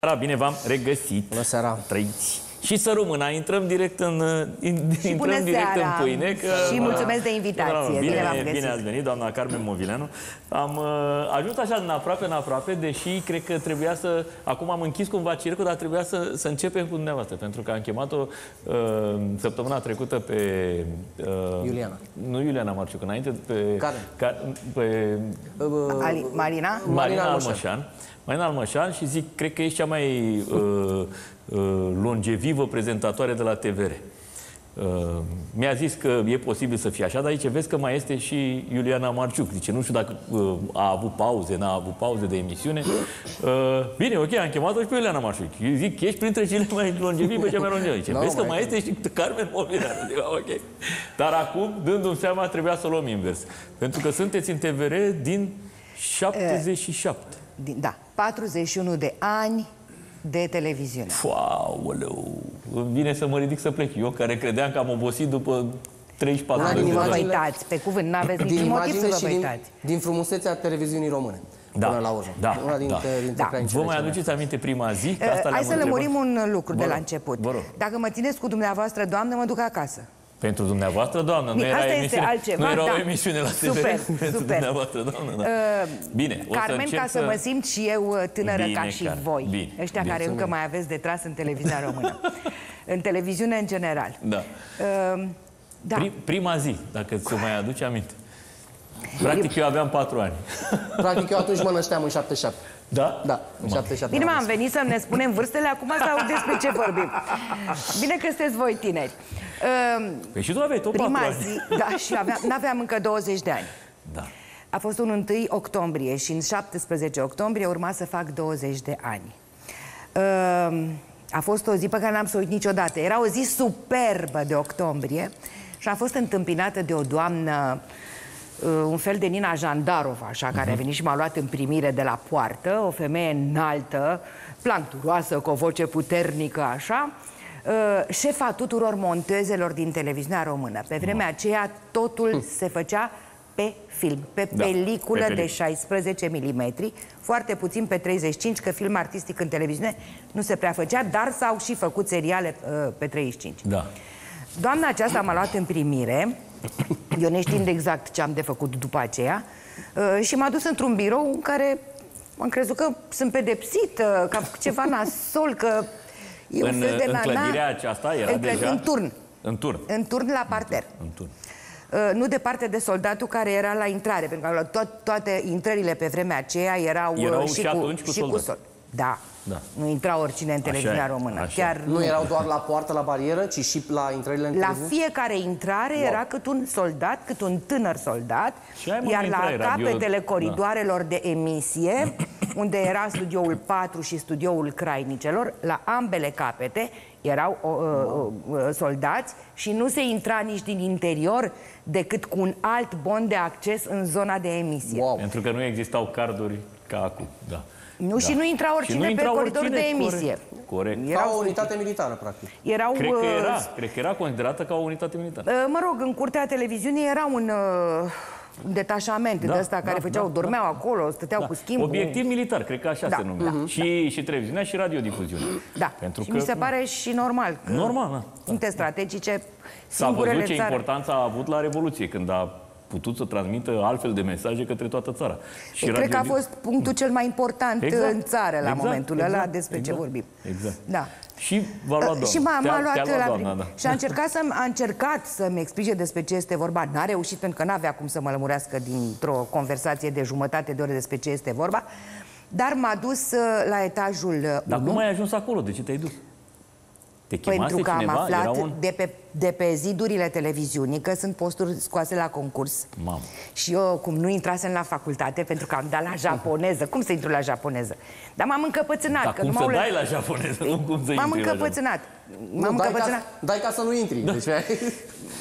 seara, bine v-am regăsit. Bună seara. Trăiți. Și să rămână, intrăm direct în, in, Și intrăm bună direct seara. în pâine. Că, Și mulțumesc de invitație. Bine, Bine v-am bine, găsit. ați venit, doamna Carmen Movileanu. Am uh, ajuns așa în aproape, în aproape, deși cred că trebuia să... Acum am închis cumva circul, dar trebuia să, să începem cu dumneavoastră, pentru că am chemat-o uh, săptămâna trecută pe... Uh, Iuliana. Nu Iuliana Marciuc, înainte pe... Care? Ca, pe Ali, Marina? Marina Marina Almășan. Marina Almășan și zic, cred că ești cea mai uh, uh, longevivă prezentatoare de la TVR. Uh, mi-a zis că e posibil să fie așa, dar aici vezi că mai este și Iuliana Marciuc. Zice, nu știu dacă uh, a avut pauze, n-a avut pauze de emisiune. Uh, bine, ok, am chemat-o și pe Iuliana Marciuc. Eu zic, ești printre cele mai longevive, cea mai longevivă. Zice, Nu, vezi că mai mai este și Carmen Movileanu. Zic, ok. Dar acum, dându-mi seama, trebuia să o luăm invers. Pentru că sunteți în TVR din 77. Din, da, 41 de ani de televiziune. Aoleu, îmi vine să mă ridic să plec. Eu care credeam că am obosit după 34 Una de din Nu vă ani. imagine- uitați, pe cuvânt, n-aveți Din niciun motiv să imagine vă și din, uitați. din frumusețea televiziunii române. Da, Până la urmă. da, Una dintre, da. dintre Da. crainicele Vă mai cele aduceți aminte prima zi? Că Uh, asta Hai le-am să întrebat. lămurim un lucru Vă de la rog, început. vă rog. Dacă mă țineți cu dumneavoastră, doamnă, mă duc acasă. Pentru dumneavoastră, doamnă, nu Bine, era asta este emisiune, altceva, nu era da. o emisiune la TVR Super, pentru super. dumneavoastră, doamnă. Da. Uh, Bine, o să Carmen, încerc ca să mă simt și eu uh, tânără Bine, ca și Carmen, voi. bine, Ăștia bine. care încă mai aveți de tras în televiziunea română. în televiziune în general. Da. Uh, Da. Prim, prima zi, dacă ți-o mai aduce aminte. Practic, eu aveam 4 ani. Practic, eu atunci mă nășteam în 77. Da? Da, în 77. Bine, am m-am venit să ne spunem vârstele, acum sau despre ce vorbim. Bine că sunteți voi tineri. Uh, Păi și tu aveai tot 4 Prima ani. zi, da, și aveam, n-aveam încă 20 de ani. Da. A fost un 1 octombrie și în 17 octombrie urma să fac 20 de ani. Uh, A fost o zi pe care n-am să o uit niciodată. Era o zi superbă de octombrie și am fost întâmpinată de o doamnă, uh, un fel de Nina Jandarova, așa, care a venit și m-a luat în primire de la poartă, o femeie înaltă, plancturoasă, cu o voce puternică, așa, uh, șefa tuturor montezelor din televiziunea română. Pe vremea aceea totul se făcea pe film, pe Da, peliculă pe de peliculă. 16 mm, foarte puțin pe 35, că film artistic în televiziune nu se prea făcea, dar s-au și făcut seriale uh, pe 35. Da. Doamna aceasta m-a luat în primire, eu neștiind exact ce am de făcut după aceea, uh, și m-a dus într-un birou în care am crezut că sunt pedepsită, că am făcut ceva nasol, că e un În, fel de în nana. clădirea aceasta era în, clă- deja... În turn. În turn. În turn la parter. În turn. Uh, nu departe de soldatul care era la intrare, pentru că to- toate intrările pe vremea aceea erau, uh, Erau și, și cu, atunci cu și soldați. sol. Da. Da. Nu intra oricine în televiziunea e, română. așa e. Chiar Nu erau doar la poartă, la barieră, ci și la intrările în La televiziune? fiecare intrare era cât un soldat, cât un tânăr soldat, Și ai, mă, iar la intrai, radio- capetele da. coridoarelor de emisie, unde era studioul 4 și studioul Crainicelor, la ambele capete erau uh, uh, uh, soldați și nu se intra nici din interior decât cu un alt bon de acces în zona de emisie. Wow. Pentru că nu existau carduri ca acum. Da. Nu, da. și nu intra oricine pe intra coridorul oricine, de emisie. Corect. corect. Ca Erau, o unitate militară, practic. erau Cred că uh, era, cred că era considerată ca o unitate militară. Uh, Mă rog, în curtea televiziunii era un uh, detașament Da, de ăsta care da, făceau, da, dormeau acolo, stăteau cu schimb. Obiectiv militar, cred că așa Da, se numea. da, și, și televiziunea și radiodifuziunea. Da, Pentru și că mi se pare și normal. Că Normal, da. Puncte strategice, s-a singurele văzut ce țară. importanță a avut la Revoluție, când a putut să transmită altfel de mesaje către toată țara. Și Cred că a radio- fost punctul cel mai important Exact, în țară la exact, momentul ăla exact, despre ce exact, vorbim. exact. Da. Și v-a luat doamna. Și m-a, Te-a- m-a luat, te-a la doamna, prim- da. Și a încercat, să a încercat să-mi explice despre ce este vorba. N-a reușit pentru că n-avea cum să mă lămurească dintr-o conversație de jumătate de ore despre ce este vorba. Dar m-a dus uh, la etajul uh, Dar 1. cum ai ajuns acolo? De ce te-ai dus? Te chemase Pentru că am cineva? aflat Era un... de, pe, de pe zidurile televiziunii că sunt posturi scoase la concurs. Mamă. Și eu, cum nu intrasem la facultate, pentru că am dat la japoneză, cum să intru la japoneză? Dar m-am încăpățânat. Dar că cum nu să m-au dai lăsat- la japoneză, nu cum să M-am intri la încăpățânat. Nu, M-am dai, încăpățânat. ca, dai ca să nu intri. Deci,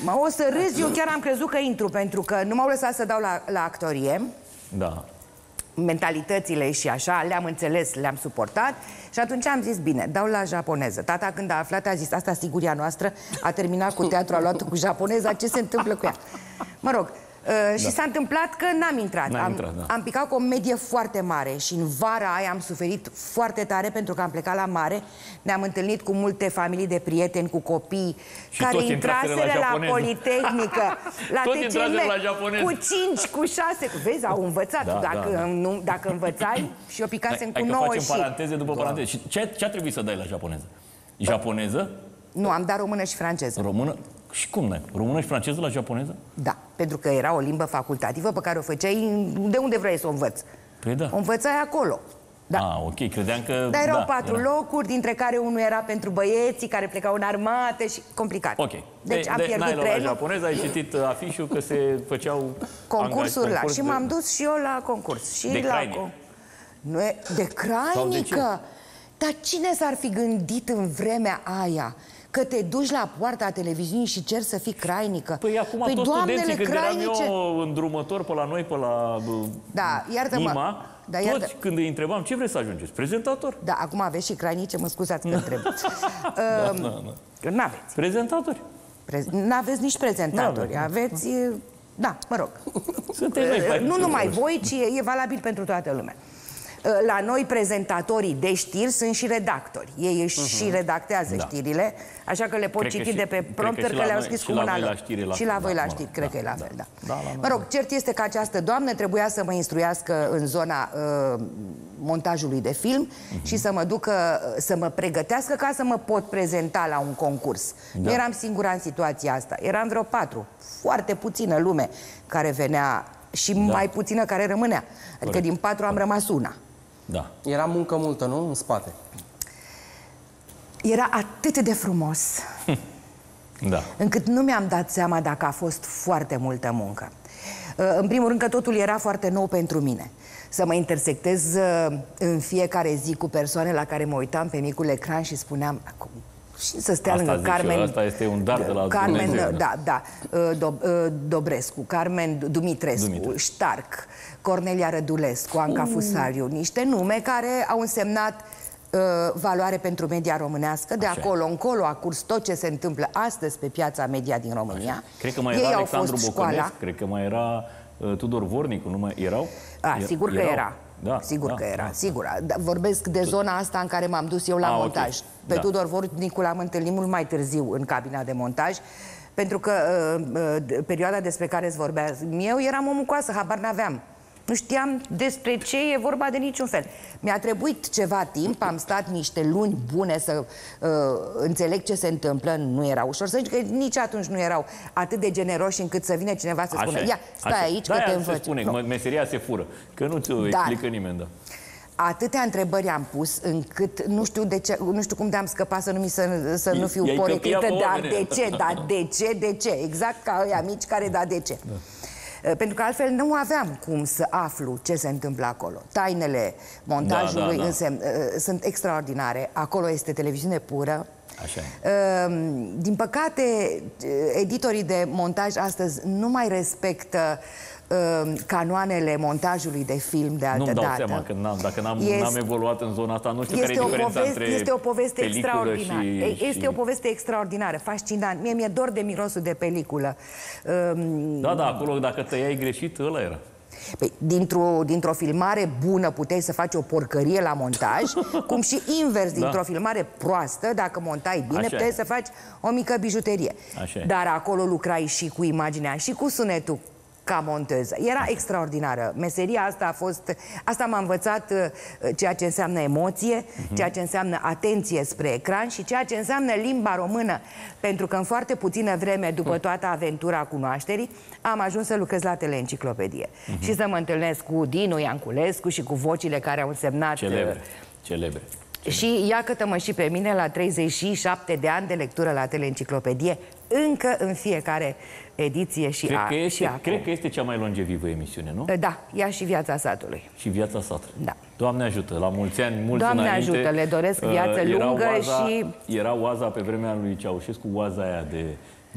Mă, o să râs, eu chiar am crezut că intru, pentru că nu m-au lăsat să dau la, la actorie. Da. Mentalitățile și așa, le-am înțeles, le-am suportat și atunci am zis, bine, dau la japoneză. Tata când a aflat a zis, asta sigur e a noastră, a terminat cu teatru, a luat cu japoneza, ce se întâmplă cu ea? Mă rog, Uh, și s-a întâmplat că n-am intrat. N-ai am, intrat, da. am picat cu o medie foarte mare și în vara aia am suferit foarte tare pentru că am plecat la mare. Ne-am întâlnit cu multe familii de prieteni, cu copii Și care toți intraseră la intraseră la, japoneză. Politehnică, la Toți TCM, intraseră la japoneză. cu 5, cu 6. Vezi, au învățat. Da, dacă, da, da. Nu, dacă învățai și eu picasem Hai cu că 9 facem și... paranteze după paranteze. Și ce, ce a trebuit să dai la japoneză? Japoneză? Nu, am dat română și franceză. Română? Și cum n-ai? Română și franceză la japoneză? Da, pentru că era o limbă facultativă pe care o făceai de unde vrei să o învăț. Păi da. O învățai acolo. Da. Ah, ok, credeam că... Dar erau da, patru era. locuri, dintre care unul era pentru băieții care plecau în armată și complicat. Ok. Deci de, am de, n-ai pierdut luat la trenul, japoneză, ai citit uh, afișul că se făceau... concursul angaj- la concurs și de- m-am dus și eu la concurs. Și De la crainic. con- Nu e, de crainică? Dar cine s-ar fi gândit în vremea aia că te duci la poarta televiziunii și cer să fii crainică? Păi acum păi, toți doamnele studenții, când eram crainice... eu îndrumător pe la noi, pe la uh, Da, iartă-mă. IMA, Da, toți iartă- când îi întrebam ce vreți să ajungeți? Prezentator. Da, acum aveți și crainice, mă scuzați că întreb. Da, uh, da, da. N-aveți. Prezentatori. Pre- N-aveți nici prezentatori. N-avem. Aveți... e, Da, mă rog. Sunteți noi, pai- Nu numai voi, ci e, e valabil pentru toată lumea. La noi, prezentatorii de știri sunt și redactori. Ei își și redactează Da. știrile, așa că le pot Cred că citi și- de pe cred că prompter și că, la le-au noi- scris și cu la mâna voi la lor. știri e la Și fel, la voi da, la mă știri, rog, cred da, că e la da. fel, da. Da, la noi Mă rog, da. cert este că această doamnă trebuia să mă instruiască în zona uh, montajului de film Mhm. și să mă ducă, uh, să mă pregătească ca să mă pot prezenta la un concurs. Nu Da. eram singura în situația asta. Eram vreo patru. Foarte puțină lume care venea și mai puțină care rămânea. Adică Corect. din patru am rămas una. Da. Era muncă multă, nu? În spate. Era atât de frumos Da. încât nu mi-am dat seama dacă a fost foarte multă muncă. Uh, În primul rând că totul era foarte nou pentru mine. Să mă intersectez uh, în fiecare zi cu persoane la care mă uitam pe micul ecran și spuneam "Acum, și să stea Asta lângă zic și eu, Carmen... asta este un dar de la Carmen, Dumnezeu, da. da, da, uh, Dob- uh, Dobrescu, Carmen Dumitrescu, Dumitrescu. Ștarc, Cornelia Rădulescu, Anca Fusariu, niște nume care au însemnat uh, valoare pentru media românească. De Așa e. acolo încolo a curs tot ce se întâmplă astăzi pe piața media din România. Cred că mai Ei era au Alexandru fost Boconesc, școala. cred că mai era uh, Tudor Vornicu, nu mai erau? A, E- sigur că erau. era. Da, sigur da, că era, da. sigur. Da, Vorbesc de zona asta în care m-am dus eu la A, ok. montaj. Pe Da. Tudor Vornicu l-am întâlnit mult mai târziu în cabina de montaj, pentru că uh, uh, d- perioada despre care îți vorbeam eu eram o mucoasă, habar n-aveam. Nu știam despre ce e vorba de niciun fel. Mi-a trebuit ceva timp, am stat niște luni bune să uh, înțeleg ce se întâmplă, nu era ușor. Să zic că nici atunci nu erau atât de generoși încât să vină cineva să spună, e, ia, stai așa e. aici că De-aia te se învăț. spune, Nu. că meseria se fură, că nu ți-o Dar- explică nimeni, da. Atâtea întrebări am pus încât nu știu, de ce, nu știu cum de-am scăpat să nu, mi să, să nu fiu I-ai poretită, căpia pe dar oameni. de ce, dar de ce, de ce? Exact ca ăia mici care da de ce. Da. Pentru că altfel nu aveam cum să aflu ce se întâmplă acolo. Tainele montajului Da, da, da. Însem, sunt extraordinare. Acolo este televiziune pură. Așa e. Ehm, Din păcate, editorii de montaj astăzi nu mai respectă ehm, canoanele montajului de film de altă Nu-mi dau dată. seama că n-am, dacă n-am, Este- n-am evoluat în zona asta, nu știu care e este o, diferența poveste, între este o poveste peliculă extraordinară. și, Ei, Este și... o poveste extraordinară, fascinant. Mie mi-e dor de mirosul de peliculă. Um, Da, da, acolo dacă tăiai greșit, ăla era. Păi, dintr-o, dintr-o filmare bună puteai să faci o porcărie la montaj, cum și invers, dintr-o filmare proastă, dacă montai bine, Da. Așa puteai e. să faci o mică bijuterie. Așa e. Dar acolo lucrai și cu imaginea și cu sunetul ca monteză. Era extraordinară. Meseria asta a fost... Asta m-a învățat uh, ceea ce înseamnă emoție, Mhm. ceea ce înseamnă atenție spre ecran și ceea ce înseamnă limba română. Pentru că în foarte puțină vreme, după Mhm. toată aventura cunoașterii, am ajuns să lucrez la teleenciclopedie. Mhm. Și să mă întâlnesc cu Dinu Ianculescu și cu vocile care au însemnat... Celebre, celebre. Uh, Și iată-mă și pe mine la 37 de ani de lectură la teleenciclopedie, încă în fiecare ediție și, Cred a, că, și este, acum. cred că este cea mai longevivă emisiune, nu? Da, ea și viața satului. Și viața satului. Da. Doamne ajută, la mulți ani, mulți Doamne înainte. ajută, le doresc uh, viață era lungă oaza, și- Era oaza pe vremea lui Ceaușescu, oaza aia de,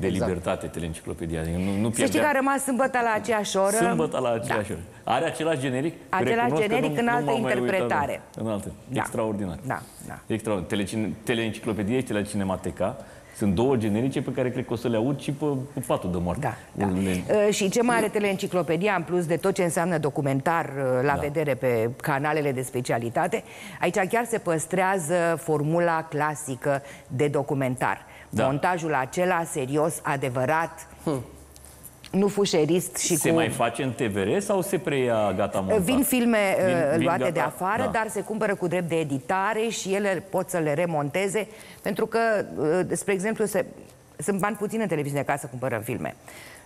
de Exact. libertate, teleenciclopedia. Adică nu, nu Să știi pierdea. că a rămas sâmbătă la aceeași oră. Sâmbătă la aceeași oră. Are același generic? Același Recunosc că generic în altă m-am mai uitat, interpretare. da. În altă. Da. Extraordinar. Da, da. Extraordinar. Telecine, teleenciclopedie este la Cinemateca. Sunt două generice pe care cred că o să le aud și pe, pe patul de moarte. Da, da. Le- Uh, Și ce mai are teleenciclopedia, în plus de tot ce înseamnă documentar uh, la Da. vedere pe canalele de specialitate, aici chiar se păstrează formula clasică de documentar. Da. Montajul acela serios, adevărat, nu fușerist și Se cu... mai face în TVR sau se preia gata montat? Vin filme Vin- uh, vin luate gata? de afară, Da. dar se cumpără cu drept de editare și ele pot să le remonteze, pentru că, uh, spre exemplu, se, sunt bani puțini în televiziune ca să cumpărăm filme.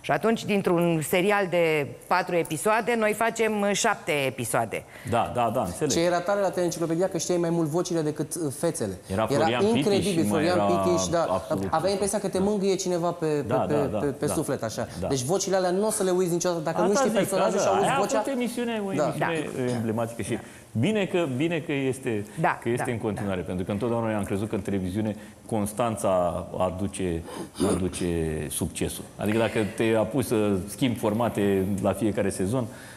Și atunci, dintr-un serial de patru episoade, noi facem uh, șapte episoade. Da, da, da, înțeleg. Ce era tare la teleenciclopedia că știai mai mult vocile decât uh, fețele. Era Florian Pitiș incredibil, și mai Florian era Pitiș, da. absolut- Aveai impresia că te mângâie cineva pe, pe, Da, pe, da, da, pe, pe da. suflet, așa. Da. Deci vocile alea nu o să le uiți niciodată. Dacă nu Asta știi zic, personajul da, și da, auzi aia vocea... A fost emisiune, o Da. emisiune emblematică și bine că, bine că este, Da, că este da, în continuare, pentru că întotdeauna noi am crezut că în televiziune constanța aduce, aduce succesul. Adică dacă te apuci să schimbi formate la fiecare sezon, uh,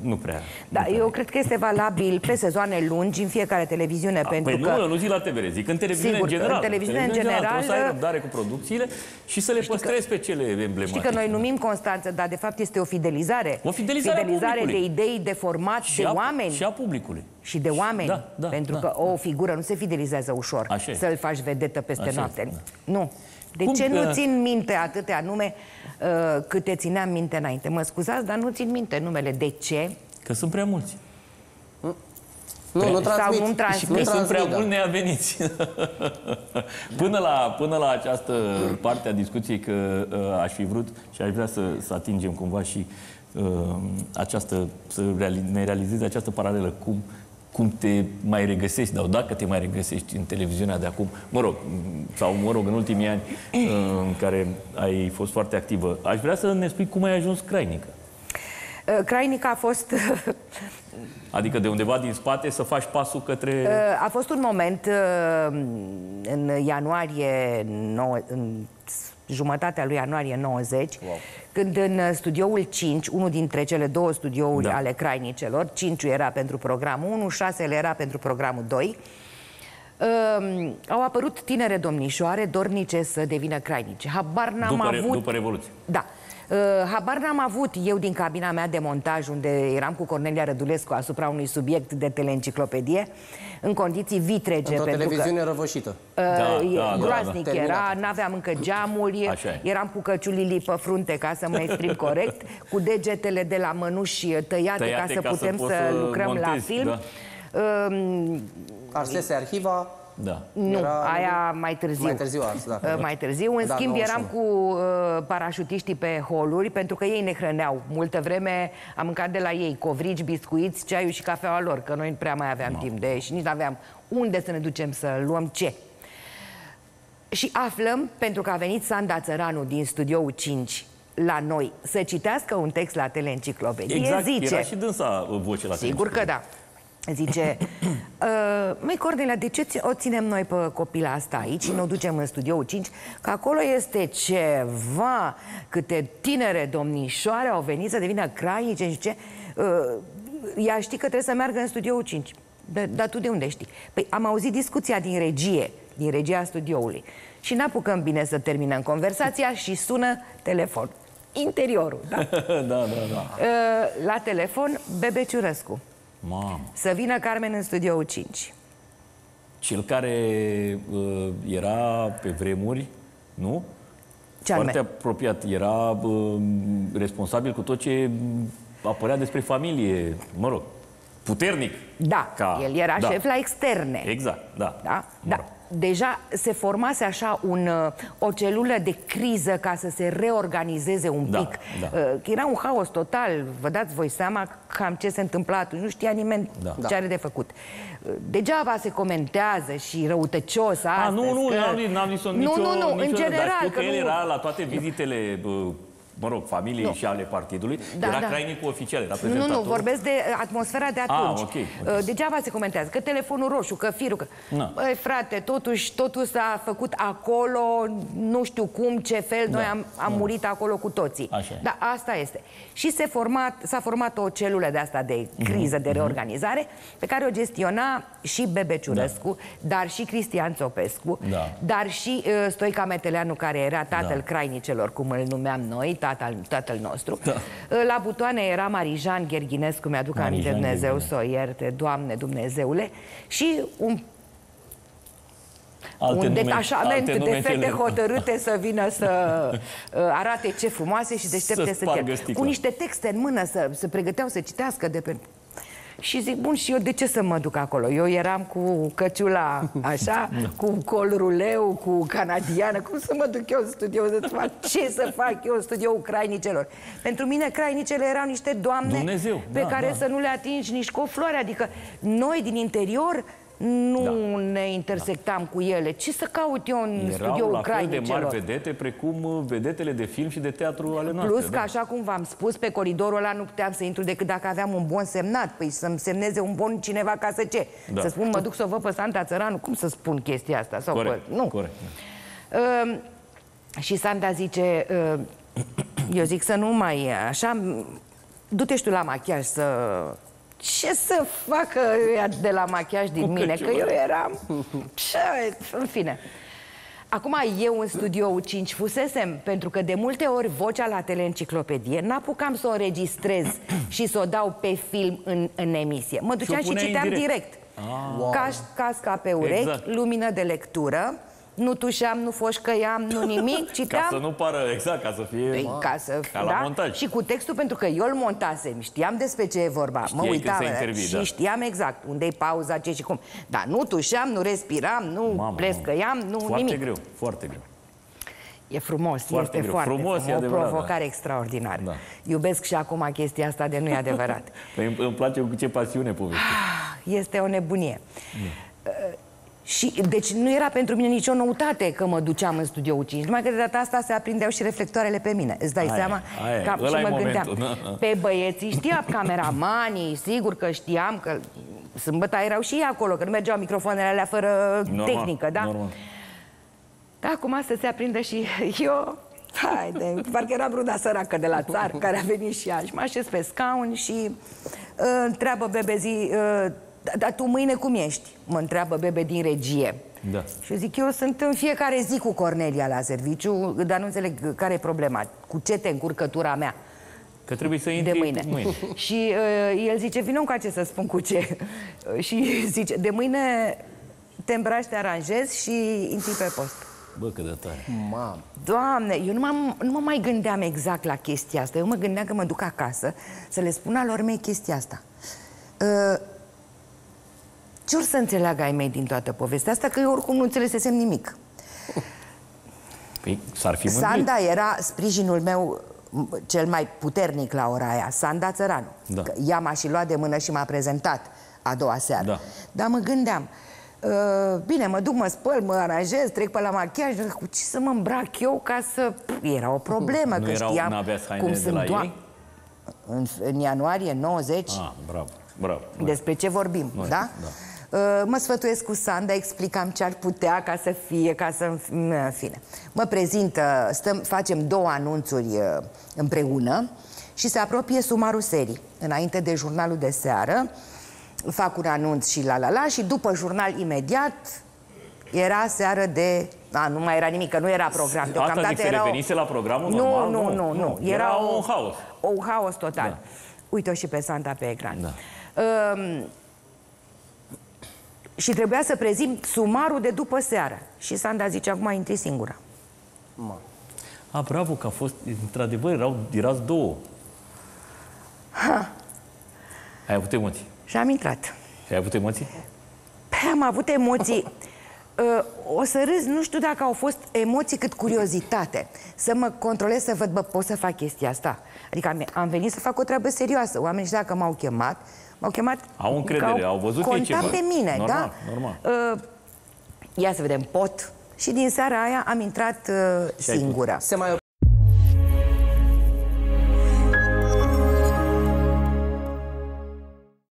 nu prea. Da, nu prea. eu cred că este valabil pe sezoane lungi în fiecare televiziune, pentru păi că... nu, nu zic la TVR, zic în televiziune Sigur, în general. în televiziune în general, Trebuie să ai răbdare cu producțiile și să le păstrezi pe cele emblematice. Știi că noi numim Constanță, dar de fapt este o fidelizare. O fidelizare a fidelizare de publicului. idei, de format, și de a, oameni. Și a publicului. și de oameni. Da, da, pentru da, că o figură nu se fidelizează ușor Așa e. să-l faci vedetă peste Așa e, noapte. da. Nu. De Cum ce că- nu țin minte atâtea nume uh, câte țineam minte înainte? Mă scuzați, dar nu țin minte numele. De ce? Că sunt prea mulți. Nu, nu transmit. nu transmit. Și Nu că sunt transmit, prea da. mult neaveniți. până, la, până la această parte a discuției că uh, aș fi vrut și aș vrea să, să atingem cumva și uh, această, să reali, ne realizezi această paralelă cum, cum te mai regăsești, sau dacă te mai regăsești în televiziunea de acum, mă rog, sau mă rog, în ultimii ani uh, în care ai fost foarte activă. Aș vrea să ne spui cum ai ajuns crainică. Uh, Crainica a fost Adică de undeva din spate să faci pasul către... Uh, A fost un moment uh, în ianuarie, nouă, în jumătatea lui ianuarie 90, Wow. Când în studioul 5, unul dintre cele două studiouri Da. ale Crainicelor, 5 era pentru programul 1, 6 era pentru programul 2, uh, au apărut tinere domnișoare dornice să devină crainice. Habar n-am după, re- avut... după Revoluție. Da. Uh, habar n-am avut eu din cabina mea de montaj, unde eram cu Cornelia Rădulescu asupra unui subiect de teleenciclopedie, în condiții vitrege. Într-o pentru că, televiziune răvășită. uh, Da, e da, da, groaznic da. era, Terminat. n-aveam încă geamuri, Așa e. eram cu căciulii pe frunte, ca să mă exprim corect, cu degetele de la mănuși tăiate, Tăiate ca să ca să putem poți să, să lucrăm la montezi, film. da. Um, Arsese arhiva, Da. nu, Era- aia mai târziu. mai târziu ars, da. Uh, mai târziu. În Da, schimb, 91. eram cu uh, parașutiștii pe holuri, pentru că ei ne hrăneau. Multă vreme am mâncat de la ei covrici, biscuiți, ceaiul și cafeaua lor, că noi nu prea mai aveam timp de și nici nu aveam unde să ne ducem să luăm ce. Și aflăm, pentru că a venit Sanda Țăranu din studioul 5 la noi să citească un text la teleenciclopedie, Exact, zice... era și dânsa uh, voce la Sigur că da. Zice, uh, măi Cornelia, de ce ți- o ținem noi pe copila asta aici și ne o ducem în studioul 5? Că acolo este ceva, câte tinere domnișoare au venit să devină crainice și ce. Uh, ea știi că trebuie să meargă în studioul 5. Da- Dar tu de unde știi? Păi am auzit discuția din regie, din regia studioului. Și n-apucăm bine să terminăm conversația și sună telefon. Interiorul, da? da, da, da. Uh, la telefon, Bebe Ciurăscu. Mamă. Să vină Carmen în studioul 5. Cel care uh, era pe vremuri, nu? Ce Foarte anume? apropiat. Era uh, responsabil cu tot ce apărea despre familie. Mă rog, puternic. Da, Ca- el era da. șef la externe. Exact, da. Da? Mă Da. rog. Deja se formase așa un, uh, o celulă de criză ca să se reorganizeze un Da, pic. da. Uh, Era un haos total. Vă dați voi seama cam ce se întâmpla atunci. Nu știa nimeni Da. ce are de făcut. Uh, Degeaba se comentează și răutăcios astăzi. A, nu, nu, că... n-am, zis- n-am zis-o Nu, nicio, nu, nu, în nicio, general, Dar știu că că el nu- era la toate vizitele uh, mă rog, familiei Nu. și ale partidului. Da, era da. crainicul oficial, era Nu, prezentatorul. nu, vorbesc de uh, atmosfera de Ah, atunci. ok, ok. Uh, Degeaba se comentează că telefonul roșu, că firul, că... Na. Băi, frate, totuși, totul s-a făcut acolo, nu știu cum, ce fel, noi Da, am, am murit acolo cu toții. Așa e. Da, asta este. Și se format, s-a format o celulă de asta de criză, Mhm, de reorganizare, pe care o gestiona și Bebe Ciurescu, dar și Cristian Țopescu, Da. dar și uh, Stoica Meteleanu, care era tatăl Da. crainicelor, cum îl numeam noi, tatăl, tatăl nostru. Da. Uh, La butoane era Marijan Gherghinescu, mi-aduc aminte, Marijan Dumnezeu Gherghinescu. să o ierte, Doamne Dumnezeule, și un Alte un nume- detașament alte de nume fete cele- hotărâte să vină să uh, arate ce frumoase și deștepte Să sunt spargă ele. sticla. Cu niște texte în mână să se pregăteau să citească de pe... Și zic, bun, și eu de ce să mă duc acolo? Eu eram cu căciula așa, Da. cu col ruleu, cu canadiană. Cum să mă duc eu în studio să fac? Ce să fac eu în studio crainicelor? Pentru mine crainicele erau niște doamne Dumnezeu, pe da, care da. să nu le atingi nici cu o floare. Adică noi din interior nu Da. ne intersectam cu ele. Ce să caut eu în Erau studioul la fel de mari crainicilor? vedete precum uh, vedetele de film și de teatru ale noastre. Plus că, da. așa cum v-am spus, pe coridorul ăla nu puteam să intru decât dacă aveam un bon semnat. Păi să-mi semneze un bon cineva ca să ce? Da. Să spun, mă duc să o văd pe Santa Țăranu. Cum să spun chestia asta? Sau Corect, Pe... Nu. corect. Uh, și Sanda zice, uh, eu zic să nu mai e așa, du-te și tu la machiaj să... Ce să facă ăia de la machiaj din Cu mine? Că căciulă. eu eram... Ce... În fine. Acum eu în studioul 5 fusesem, pentru că de multe ori vocea la teleenciclopedie n-apucam să o înregistrez și să o dau pe film în, în emisie. Mă duceam și, puneai în citeam direct. direct. Cas, casca pe urechi, Exact. lumină de lectură, nu tușeam, nu foșcăiam, nu nimic, citeam. Ca să nu pară exact, ca să fie... Păi, ca să, Ca la montaj. Și cu textul, pentru că eu îl montasem, știam despre ce e vorba, mă Știai uitam când să intervii, și da. știam exact unde e pauza, ce și cum. Dar nu tușeam, nu respiram, nu Mamă, plescăiam, nu Foarte nimic. greu, foarte greu. E frumos, Foarte este greu. foarte Frumos, frumos, e o adevărat, provocare da. extraordinară. Da. Iubesc și acum chestia asta de nu e adevărat. Păi îmi, îmi place cu ce pasiune povestești. Este o nebunie. Uh, Și, deci nu era pentru mine nicio noutate că mă duceam în studioul 5, numai că de data asta se aprindeau și reflectoarele pe mine. Îți dai Aia e, seama? aia e. Ca, Ăla și e mă momentul, gândeam. da. Pe băieții știa cameramanii, sigur că știam că sâmbătă erau și ei acolo, că nu mergeau microfoanele alea fără Normal, tehnică, da? Normal. Da, acum să se aprindă și eu... Haide, parcă era bruda săracă de la țară care a venit și ea. Și mă așez pe scaun și uh, întreabă bebe zi... Uh, dar tu mâine cum ești? Mă întreabă bebe din regie. Da. Și eu zic, eu sunt în fiecare zi cu Cornelia la serviciu, dar nu înțeleg care e problema. Cu ce te încurcătura mea? Că trebuie să intri De mâine. mâine. Și uh, el zice, vină încoace să spun cu ce. Uh, și zice, de mâine te îmbraci, te aranjezi și intri pe post. Bă, cât de tare. Mamă. Doamne, eu nu, m-am, nu mă mai gândeam exact la chestia asta. Eu mă gândeam că mă duc acasă să le spun alor mei chestia asta. Uh, ce or să înțeleagă ai mei din toată povestea asta? Că eu oricum nu înțelesesem nimic. Păi s-ar fi mândrit. Sanda era sprijinul meu m, cel mai puternic la ora aia, Sanda Țăranu. Da. Că Ea m-a și luat de mână și m-a prezentat a doua seară. Da. Dar mă gândeam, uh, bine, mă duc, mă spăl, mă aranjez, trec pe la machiaj, cu ce să mă îmbrac eu ca să... Era o problemă, Nu că erau, știam n-aveați haine cum de sunt la doa- ei? În, în ianuarie 90, Ah, bravo, bravo. despre ce vorbim, Noi, da? da. Uh, Mă sfătuiesc cu Sanda, explicam ce ar putea ca să fie, ca să... În fine. Mă prezintă, stăm, facem două anunțuri uh, împreună și se apropie sumarul serii. Înainte de jurnalul de seară, fac un anunț și la la la și după jurnal imediat era seară de... A, nu mai era nimic, că nu era program. Asta zic, se era o- revenise la programul nu, normal? Nu, nu, nu. Era un haos. Un haos total. Da. Uite-o și pe Santa pe ecran. Da. Um, și trebuia să prezint sumarul de după seară. Și Sanda zice, acum intri singura. A, bravo, că a fost, într-adevăr, erau, erați două. Ai avut emoții? Și am intrat. Ai avut emoții? Păi am avut emoții. Uh, o să râz, nu știu dacă au fost emoții cât curiozitate. Să mă controlez, să văd, bă, pot să fac chestia asta. Adică am, am venit să fac o treabă serioasă. Oamenii știu dacă m-au chemat, m-au chemat... Au încredere, că au văzut ei contat ceva. pe mine, Normal, da? normal. Uh, ia să vedem, pot. Și din seara aia am intrat uh, Și ai singură. Se mai